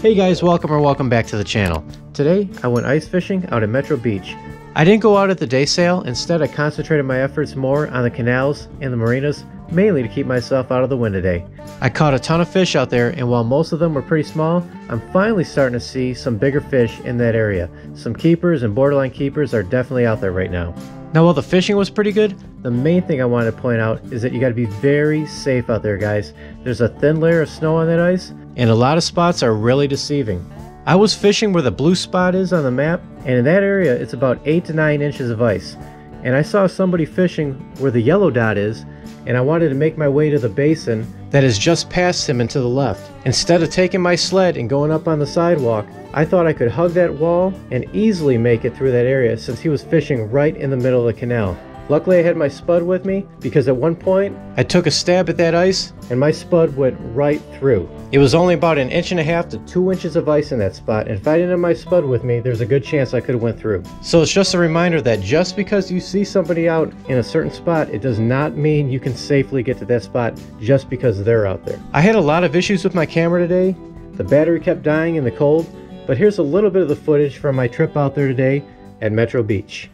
Hey guys, welcome or welcome back to the channel. Today, I went ice fishing out at Metro Beach. I didn't go out at the day sale, instead I concentrated my efforts more on the canals and the marinas, mainly to keep myself out of the wind today. I caught a ton of fish out there, and while most of them were pretty small, I'm finally starting to see some bigger fish in that area. Some keepers and borderline keepers are definitely out there right now. Now while the fishing was pretty good, the main thing I wanted to point out is that you got to be very safe out there guys. There's a thin layer of snow on that ice and a lot of spots are really deceiving. I was fishing where the blue spot is on the map and in that area it's about 8 to 9 inches of ice. And I saw somebody fishing where the yellow dot is and I wanted to make my way to the basin that is just past him and to the left. Instead of taking my sled and going up on the sidewalk, I thought I could hug that wall and easily make it through that area since he was fishing right in the middle of the canal. Luckily I had my spud with me because at one point I took a stab at that ice and my spud went right through. It was only about an inch and a half to two inches of ice in that spot and if I didn't have my spud with me there's a good chance I could have went through. So it's just a reminder that just because you see somebody out in a certain spot it does not mean you can safely get to that spot just because they're out there. I had a lot of issues with my camera today. The battery kept dying in the cold but here's a little bit of the footage from my trip out there today at Metro Beach.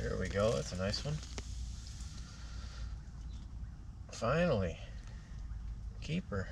There we go, that's a nice one. Finally, keeper.